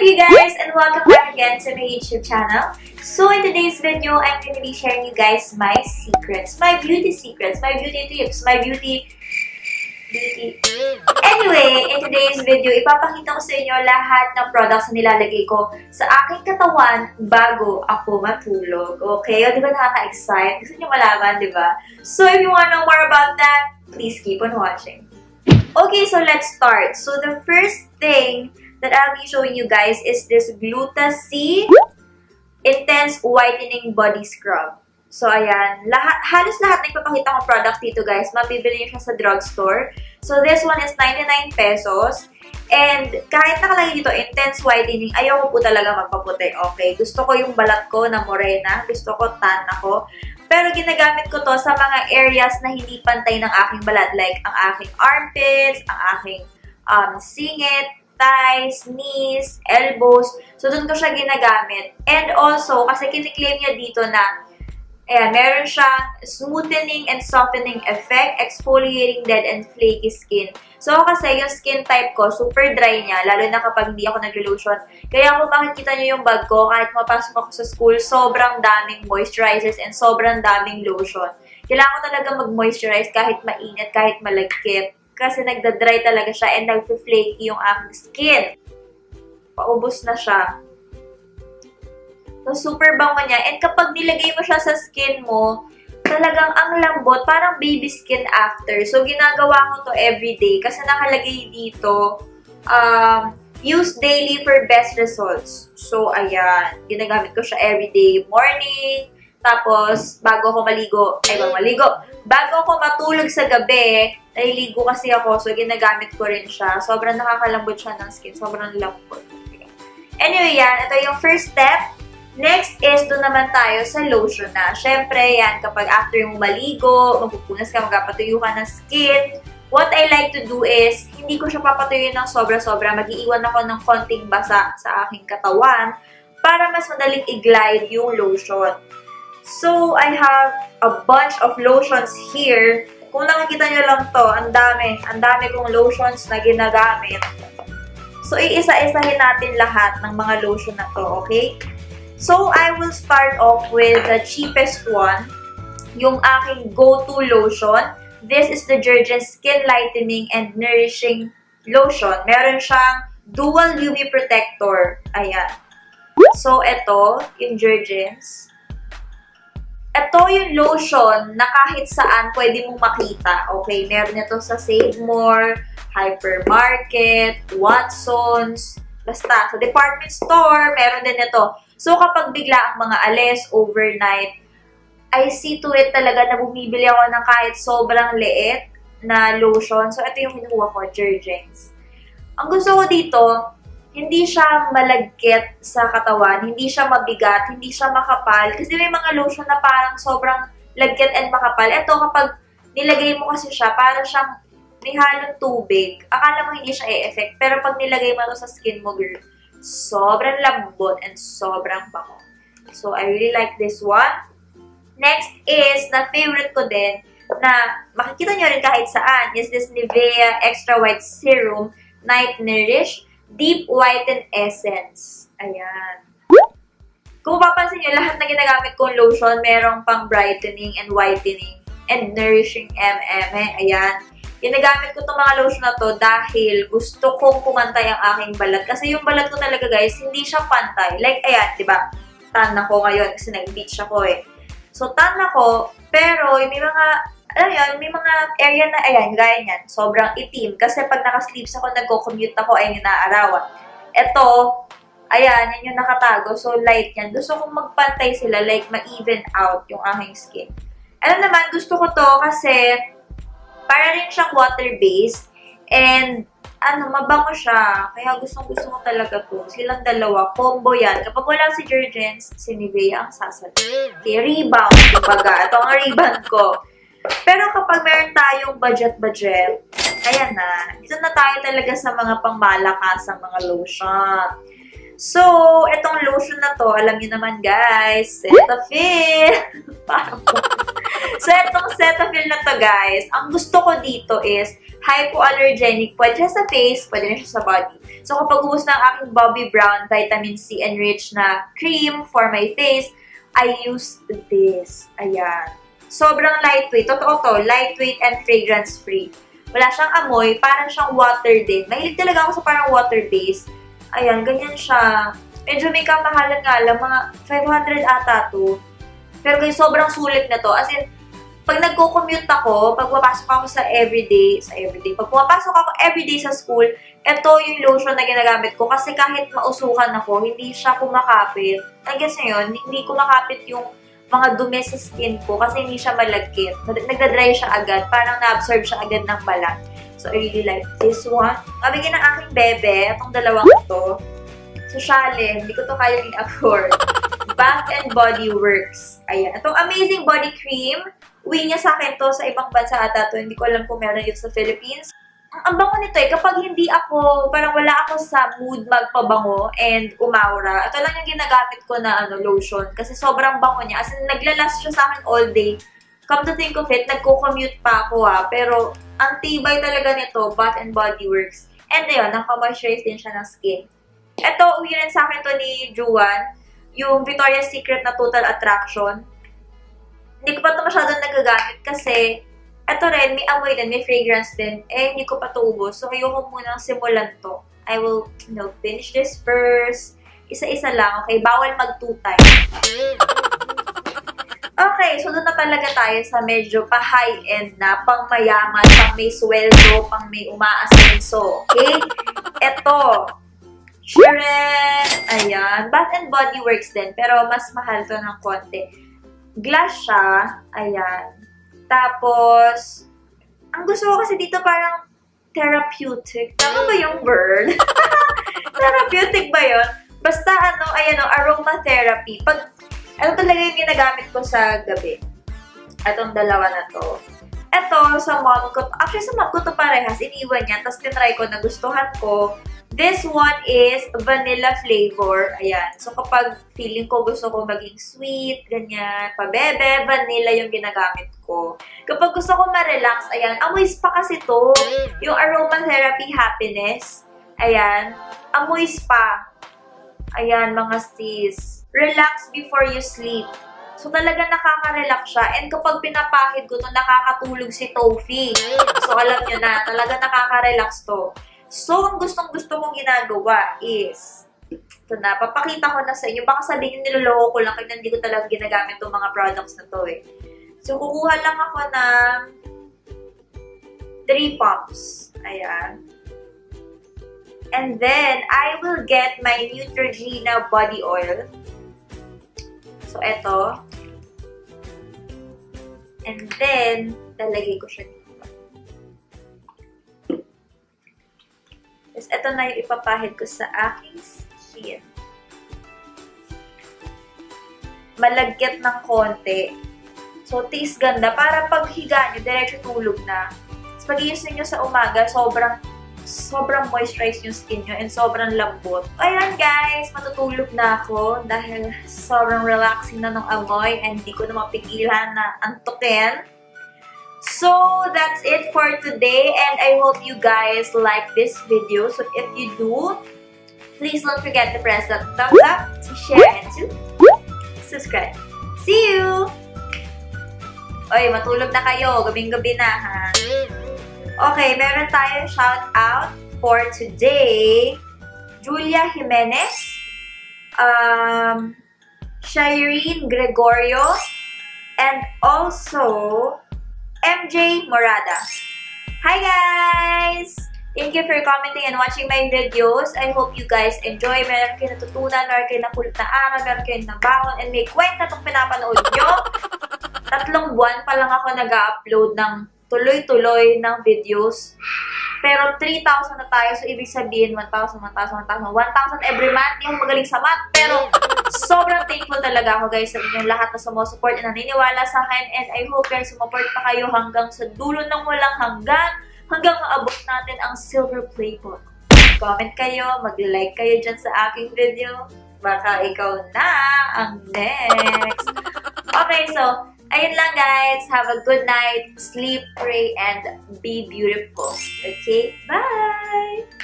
up you guys and welcome back again to my YouTube channel. So in today's video, I'm going to be sharing you guys my secrets, my beauty secrets, my beauty tips, my beauty... beauty... Anyway, in today's video, ipapakita ko sa inyo lahat ng products na nilalagay ko sa aking katawan bago ako matulog. Okay? O, di ba nakaka-excite? Gusto niyo malaman, di ba? So if you want to know more about that, please keep on watching. Okay, so let's start. So the first thing that I'll be showing you guys is this Gluta C Intense Whitening Body Scrub. So, ayan. Lahat, halos lahat ng ipapakita kong products dito, guys, mabibili nyo siya sa drugstore. So, this one is 99 pesos. And, kahit nakalagay dito, intense whitening, ayoko po talaga magpaputi, okay? Gusto ko yung balat ko na morena. Gusto ko tan ako. Pero ginagamit ko to sa mga areas na hindi pantay ng aking balat. Like, ang aking armpits, ang aking um, singit, thighs, knees, elbows. So, doon ko siya ginagamit. And also, kasi kiniklaim niya dito na Ayan, meron siyang smoothening and softening effect, exfoliating dead and flaky skin. So, kasi yung skin type ko, super dry niya, lalo na kapag hindi ako nag-lotion. Kaya kung makikita niyo yung bag ko, kahit mapasok ako sa school, sobrang daming moisturizers and sobrang daming lotion. Kailangan ko talaga mag-moisturize kahit mainit, kahit malagkit kasi nagda-dry talaga siya and nag-flaky yung aking skin. Paubos na siya. So, super bango niya. And kapag nilagay mo siya sa skin mo, talagang ang lambot, parang baby skin after. So, ginagawa ko to everyday kasi nakalagay dito, um, use daily for best results. So, ayan. Ginagamit ko siya everyday morning, tapos, bago ako maligo, ay ba maligo, bago ako matulog sa gabi, naliligo kasi ako, so ginagamit ko rin siya. Sobrang nakakalambot siya ng skin. Sobrang lambot. Anyway, yan. Ito yung first step. Next is, doon naman tayo sa lotion na. Siyempre, yan, kapag after yung maligo, magpupunas ka, magpapatuyo ka ng skin, what I like to do is, hindi ko siya papatuyuin ng sobra-sobra. Mag-iiwan ako ng konting basa sa aking katawan para mas madaling i-glide yung lotion. So, I have a bunch of lotions here kung nakikita nyo lang to, ang dami. Ang dami kong lotions na ginagamit. So, iisa-isahin natin lahat ng mga lotion na to, okay? So, I will start off with the cheapest one. Yung aking go-to lotion. This is the Jergens Skin Lightening and Nourishing Lotion. Meron siyang dual UV protector. Ayan. So, ito, yung Jergens. Ito yung lotion na kahit saan pwede mong makita. Okay, meron ito sa Save More, Hypermarket, Watsons, basta sa department store, meron din ito. So, kapag bigla ang mga alis, overnight, I see to it talaga na bumibili ako ng kahit sobrang liit na lotion. So, ito yung kinuha ko, Jergens. Ang gusto ko dito, hindi siya malagkit sa katawan, hindi siya mabigat, hindi siya makapal. Kasi may mga lotion na parang sobrang lagkit and makapal. Ito, kapag nilagay mo kasi siya, parang siyang may halong tubig. Akala mo hindi siya e-effect. Pero pag nilagay mo to sa skin mo, girl, sobrang lambot and sobrang bango. So, I really like this one. Next is, na favorite ko din, na makikita nyo rin kahit saan, is this Nivea Extra White Serum Night Nourish Deep Whiten Essence. Ayan. Kung mapapansin nyo, lahat na ginagamit kong lotion, merong pang brightening and whitening and nourishing MM. Ayan. Ginagamit ko itong mga lotion na to dahil gusto kong pumantay ang aking balat. Kasi yung balat ko talaga, guys, hindi siya pantay. Like, ayan, di ba? Tan ako ngayon kasi nag-beach ako eh. So, tan ako, pero may mga alam yun, may mga area na, ayan, gaya niyan, sobrang itim. Kasi pag naka-sleeves ako, nagko-commute ako, ayun yung naaarawan. Ito, ayan, yan yung nakatago. So, light yan. Gusto kong magpantay sila, like, ma-even out yung aking skin. Alam naman, gusto ko to kasi para rin siyang water-based. And, ano, mabango siya. Kaya gustong gusto ko talaga to. Silang dalawa, combo yan. Kapag wala si Jergens, si Nivea ang sasal. Okay, rebound, kumbaga. Ito ang rebound ko. Pero kapag meron tayong budget-budget, ayan na, ito na tayo talaga sa mga pangmalakas sa mga lotion. So, itong lotion na to, alam niyo naman guys, Cetaphil. So, itong Cetaphil na to guys, ang gusto ko dito is hypoallergenic. Pwede siya sa face, pwede na siya sa body. So, kapag ubus ng aking Bobbi Brown Vitamin C Enriched na cream for my face, I use this. Ayan. Sobrang lightweight. Totoo to. Lightweight and fragrance-free. Wala siyang amoy. Parang siyang water din. Mahilig talaga ako sa parang water-based. Ayan, ganyan siya. Medyo may kamahalan nga lang. Mga 500 ata to. Pero guys, sobrang sulit na to. As in, pag nagko-commute ako, pag pumapasok ako sa everyday, sa everyday, pag pumapasok ako everyday sa school, ito yung lotion na ginagamit ko. Kasi kahit mausukan ako, hindi siya kumakapit. I guess yun, hindi kumakapit yung mga dumi sa skin ko kasi hindi siya malagkit. Nagda-dry siya agad. Parang na-absorb siya agad ng balat. So, I really like this one. Kabigyan ng aking bebe, itong dalawang to. So, Shale, hindi ko to kaya i-afford. Bath and Body Works. Ayan. Itong amazing body cream. Uwi niya sa akin to sa ibang bansa ata to. Hindi ko alam kung meron dito sa Philippines. Ang bango nito eh, kapag hindi ako, parang wala ako sa mood magpabango and umaura, ito lang yung ginagamit ko na ano, lotion. Kasi sobrang bango niya. As in, naglalas siya sa akin all day. Come to think of it, nagko-commute pa ako ha. Pero, ang tibay talaga nito, Bath and Body Works. And ayun, naka-moisturize din siya ng skin. Ito, uwi rin sa akin to ni Juan. Yung Victoria's Secret na Total Attraction. Hindi ko pa ito masyadong nagagamit kasi ito rin, may amoy din, may fragrance din. Eh, hindi ko pa ito ubos. So, ayoko munang simulan to. I will, you know, finish this first. Isa-isa lang, okay? Bawal mag two times. Okay, so doon na talaga tayo sa medyo pa-high-end na, pang mayaman, pang may sweldo, pang may umaasenso. Okay? Ito. Sharon. Ayan. Bath and Body Works din, pero mas mahal to ng konti. Glass siya. Ayan. Tapos, ang gusto ko kasi dito parang therapeutic. Tama ba yung word? therapeutic ba yun? Basta ano, ayan o, aromatherapy. Pag ito talaga yung ginagamit ko sa gabi. Itong dalawa na to. Ito, sa mom ko, actually sa mom ko to parehas, iniwan niya, tapos tinry ko, nagustuhan ko. This one is vanilla flavor. Ayan. So, kapag feeling ko gusto ko maging sweet, ganyan, pabebe, vanilla yung ginagamit ko. Kapag gusto ko ma-relax, ayan, amoy spa kasi to. Yung aromatherapy happiness. Ayan. Amoy spa. Ayan, mga sis relax before you sleep. So, talaga nakaka-relax siya. And kapag pinapahid ko to, nakakatulog si Tofi. So, alam nyo na, talaga nakaka-relax to. So, ang gustong-gusto kong ginagawa is, ito na, papakita ko na sa inyo. Baka sabihin niloloko ko lang kaya hindi ko talaga ginagamit itong mga products na to eh. So, kukuha lang ako ng 3 pumps. Ayan. And then, I will get my Neutrogena body oil. So, eto. And then, lalagay ko siya dito. Tapos, eto na yung ipapahid ko sa aking skin. Malagkit ng konti. So, taste ganda. Para paghiga nyo, diretso tulog na. Tapos, pag-ius nyo sa umaga, sobrang sobrang moisturized yung skin nyo and sobrang lambot. Ayan guys, matutulog na ako dahil sobrang relaxing na ng amoy and hindi ko na mapigilan na antukin. So, that's it for today and I hope you guys like this video. So, if you do, please don't forget to press that thumbs up, to share, and to subscribe. See you! Oy, matulog na kayo. Gabing-gabi na, ha? Okay, meron tayong shout out for today. Julia Jimenez, um, Shireen Gregorio, and also MJ Morada. Hi guys! Thank you for commenting and watching my videos. I hope you guys enjoy. Meron kayo natutunan, meron kayo napulot na aral, meron kayo nabangon, and may kwenta itong pinapanood nyo. Tatlong buwan pa lang ako nag-upload ng tuloy-tuloy ng videos. Pero 3,000 na tayo, so ibig sabihin 1,000, 1,000, 1,000, 1,000 every month. Yung magaling sa math, pero sobrang thankful talaga ako guys sa inyong lahat na sumusupport and naniniwala sa akin. And I hope guys, sumupport pa kayo hanggang sa dulo ng walang hanggan, hanggang maabot natin ang silver play button. mag-comment kayo, mag-like kayo dyan sa aking video. Baka ikaw na ang next. Okay, so, ayun lang guys. Have a good night. Sleep, pray, and be beautiful. Okay? Bye!